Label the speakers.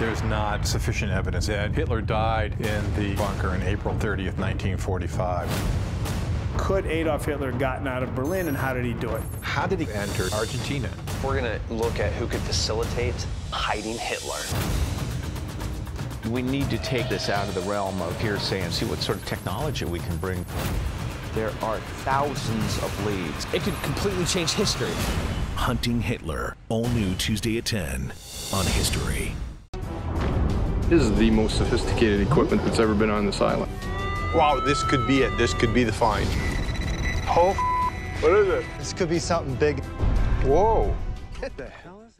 Speaker 1: there's not sufficient evidence that Hitler died in the bunker in April 30th, 1945.
Speaker 2: Could Adolf Hitler have gotten out of Berlin and how did he do it?
Speaker 1: How did he enter Argentina?
Speaker 3: We're going to look at who could facilitate hiding Hitler.
Speaker 4: We need to take this out of the realm of hearsay and see what sort of technology we can bring.
Speaker 5: There are thousands of leads.
Speaker 6: It could completely change history.
Speaker 7: Hunting Hitler, all new Tuesday at 10 on History.
Speaker 8: This is the most sophisticated equipment that's ever been on this island.
Speaker 9: Wow, this could be it. This could be the find.
Speaker 8: Oh, what is it?
Speaker 10: This could be something big.
Speaker 8: Whoa.
Speaker 10: What the hell is